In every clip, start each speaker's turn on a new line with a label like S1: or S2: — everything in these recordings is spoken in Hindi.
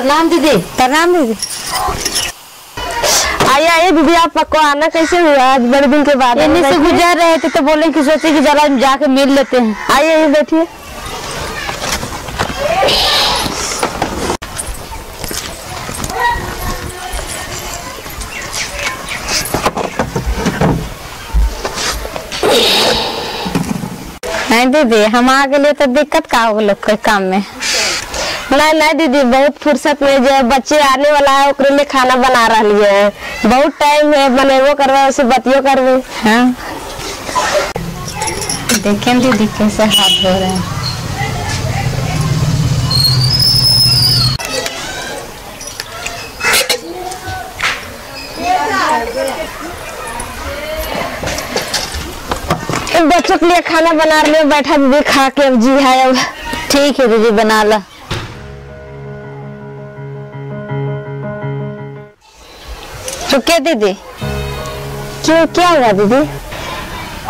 S1: प्रणाम दीदी।
S2: प्रणाम दीदी।
S1: आइए आइए दीदी आप पक्को आना कैसे हुआ आज बड़े दिन के बाद
S2: इन्हीं से गुजर रहे थे तो बोले कि सोचे कि जरा जाके मिल लेते हैं।
S1: आइए आइए बैठिए।
S2: नहीं दीदी हम आ गए तो दिक्कत का हो लोग के काम में।
S1: नहीं नहीं दीदी बहुत फुर्सत में जो बच्चे आने वाला है ओकरे लिए खाना बना रही है। बहुत टाइम है बनेबो करवा उसे बतियो करवे
S2: हाँ। देखें दीदी कैसे हाथ धो रहे हैं।
S1: बच्चों के लिए खाना बना रही हूँ बैठा दीदी खा के अब जी है अब।
S2: ठीक है दीदी बना ला। चुके दीदी।
S1: क्यों, क्या हुआ दीदी?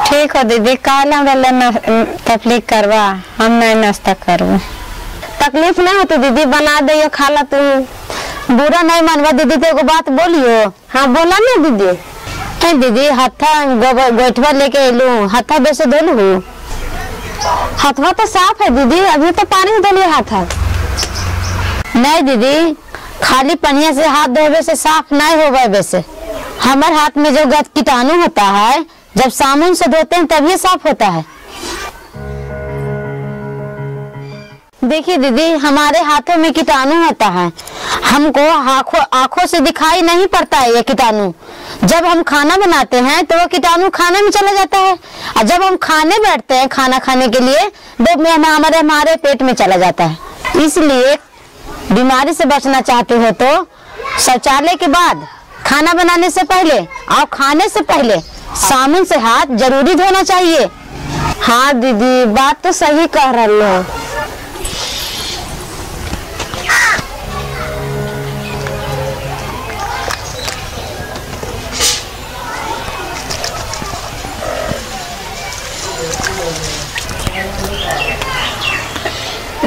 S2: ठीक हो दीदी, काल हमरा तकलीफ़ करवा, हम नहीं नाश्ता करबो
S1: तकलीफ़ नहीं होती दीदी, बना दे खाला तुम
S2: बुरा नहीं मानवा दीदी तो एगो बात बोलियो।
S1: हाँ बोला ना दीदी।
S2: नहीं दीदी हथा गोइठवा लेके एलू हथा बेसे धोलू।
S1: हाथवा तो साफ़ है दीदी, अभी तो पानी में धोलिए हाथ
S2: नहीं दीदी खाली पनिया से हाथ धोबे से साफ़ नहीं होगा वैसे। हमारे हाथ में जो गत कीटाणु होता है, जब साबुन से धोते हैं तभी साफ़ होता है। देखिए दीदी, हमारे हाथों में कीटाणु होता है। हमको आँखों से दिखाई नहीं पड़ता है ये कीटाणु। जब हम खाना बनाते हैं तो वो कीटाणु खाने में चला जाता है। और जब हम खाने बैठते हैं, खाना खाने के लिए तो हमारे हमारे पेट में चला जाता है। इसलिए बीमारी से बचना चाहते हो तो शौचालय के बाद खाना बनाने से पहले, और खाने से पहले साबुन से हाथ ज़रूरी धोना चाहिए।
S1: हाँ दीदी, बात तो सही कह रही हो।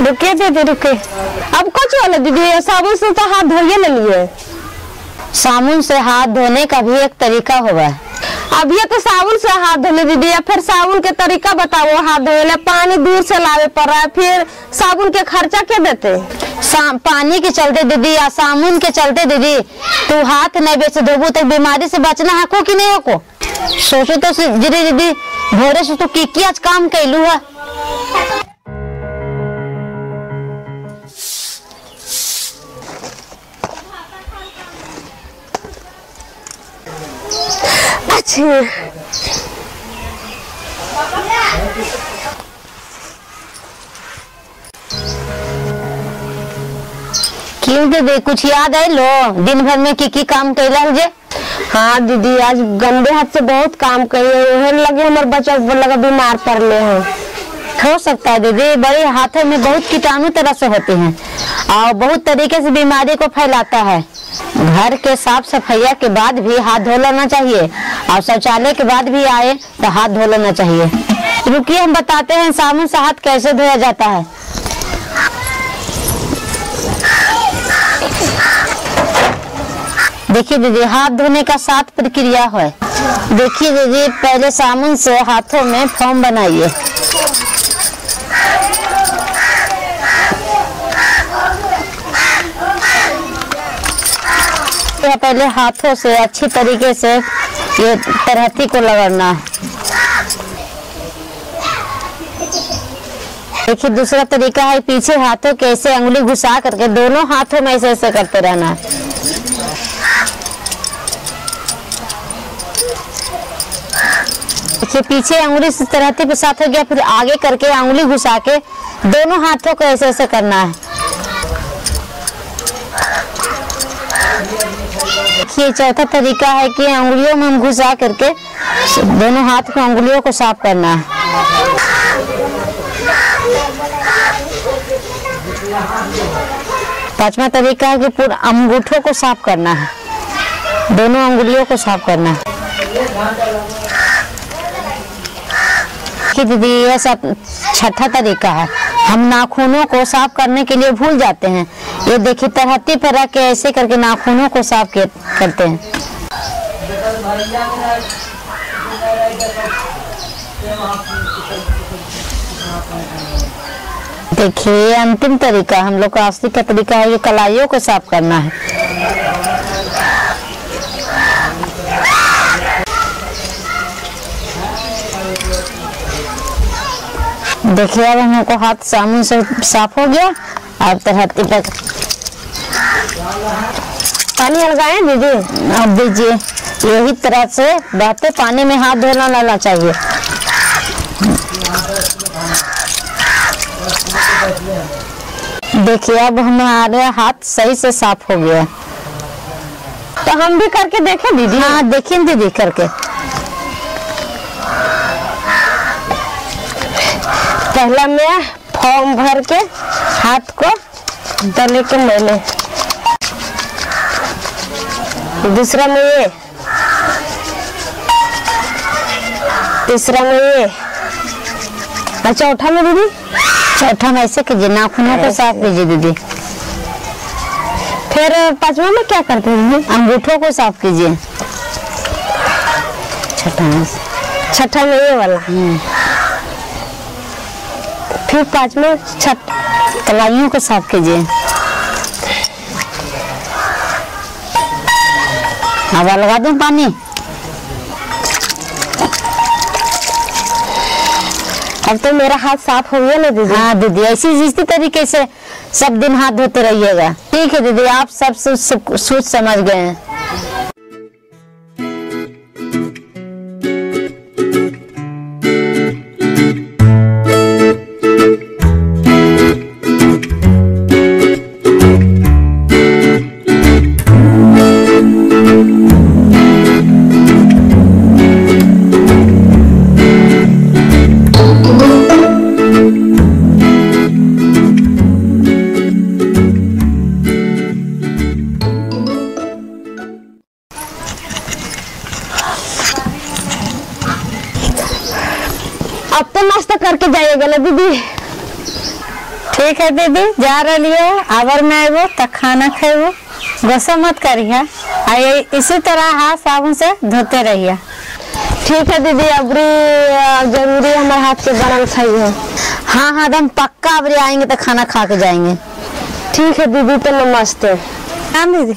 S1: रुकिए दीदी रुकिए अब कुछ वाला दीदी साबुन से तो हाथ धोइए ले लिए।
S2: साबुन से हाथ धोने का भी एक तरीका होगा
S1: अभी तो साबुन से हाथ धोले दीदी, या फिर साबुन के तरीका बताओ। हाथ धोए ले पानी दूर से लावे पड़ रहा है, फिर साबुन के खर्चा क्या देते?
S2: पानी के चलते, दीदी, या साबुन के चलते, दीदी, तू हाथ नहीं बेच धोबू तो बीमारी से बचना हको कि नहीं हको? सोचो तो दीदी दीदी, भोरे से तू की की आज काम कैलू है?
S1: अच्छा
S2: क्यों दीदी कुछ याद है? लो, दिन भर में की की काम कैला जे?
S1: हाँ दीदी, आज गंदे हाथ से बहुत काम करे वही लगे हमारे बच्चा लगा बीमार पड़ले हैं।
S2: हो सकता है, दीदी, बड़े हाथों में बहुत कीटाणु तरह से होते हैं। और बहुत तरीके से बीमारी को फैलाता है। घर के साफ़ सफाइया के बाद भी हाथ धो लेना चाहिए और शौचालय के बाद भी आए तो हाथ धो लेना चाहिए। रुकिए, हम बताते हैं साबुन से हाथ कैसे धोया जाता है। देखिए दीदी, हाथ धोने का सात प्रक्रिया है। देखिए दीदी, पहले साबुन से हाथों में फोम बनाइए। या पहले हाथों से अच्छी तरीके से ये तरहती को लगाना है। देखिए, दूसरा तरीका है पीछे हाथों के ऐसे उंगली घुसा करके दोनों हाथों में ऐसे ऐसे करते रहना है। देखिए, पीछे उंगली से तरहती पे साथ हो गया, फिर आगे करके उंगली घुसा के दोनों हाथों को ऐसे ऐसे करना है। देखिए चौथा तरीका है कि अंगुलियों में हम घुसा करके दोनों हाथ में उंगलियों को साफ़ करना है। पांचवा तरीका है कि पूरा अंगूठों को साफ़ करना है। दोनों उंगलियों को साफ़ करना है। कि दीदी, यह सब छठा तरीका है। हम नाखूनों को साफ़ करने के लिए भूल जाते हैं। ये देखिए तरहती पर रख के ऐसे करके नाखूनों को साफ़ करते हैं। देखिए अंतिम तरीका हम लोग का असली का तरीका है, ये कलाइयों को साफ़ करना है। देखिए अब हम लोग को हाथ सामने से साफ़ हो गया। अब तरहती पर
S1: पानी लगाए दीदी।
S2: अब दीजिए यही तरह से बहते पानी में हाथ धोना लाना चाहिए। देखिए अब हमारे हाथ सही से साफ़ हो गया।
S1: तो हम भी करके देखें दीदी?
S2: हाँ देखिए दीदी करके।
S1: पहला मैं फॉर्म भर के हाथ को दले के मैंने। दूसरा में ये। तीसरा में ये। और चौथा में दीदी?
S2: चौथा में ऐसे कीजिए नाखूनों को साफ़ कीजिए दीदी।
S1: फिर पांचवा में क्या करते हैं दीदी?
S2: अंगूठों को साफ़ कीजिए। छठा में।
S1: छठा में ये वाला। फिर पांचवा छठ
S2: कलाइयों को साफ़ कीजिए। हवा लगा दूँ पानी?
S1: अब तो मेरा हाथ साफ़ हो गया ना दीदी।
S2: हाँ दीदी ऐसी इसी तरीके से सब दिन हाथ धोते रहिएगा। ठीक है दीदी आप सब सोच समझ गए हैं।
S1: देखे दीदी
S2: जा रही है आवर में आबो तब खाना खेबो। गुस्सा मत करिए आ इसी तरह हाथ साबुन से धोते रहिए।
S1: ठीक है दीदी अबरी ज़रूरी हमारे हाथ के बनल खाइए।
S2: हाँ हाँ तो एकदम पक्का अबरी आएँगे तो खाना खा के जाएँगे।
S1: ठीक है दीदी तो नमस्ते।
S2: हाँ दीदी।